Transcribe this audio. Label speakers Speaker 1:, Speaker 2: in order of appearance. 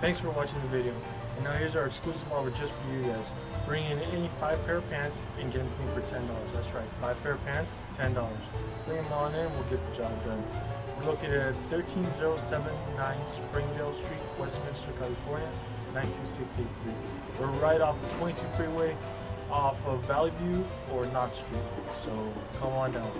Speaker 1: Thanks for watching the video. And now here's our exclusive offer just for you guys. Bring in any five pair of pants and get them for ten dollars. That's right, five pair of pants, ten dollars. Bring them on in, we'll get the job done. We're located at 13079 Springdale Street, Westminster, California, 92683. We're right off the 22 freeway, off of Valley View or Knott Street. So come on down.